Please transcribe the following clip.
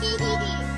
CDs.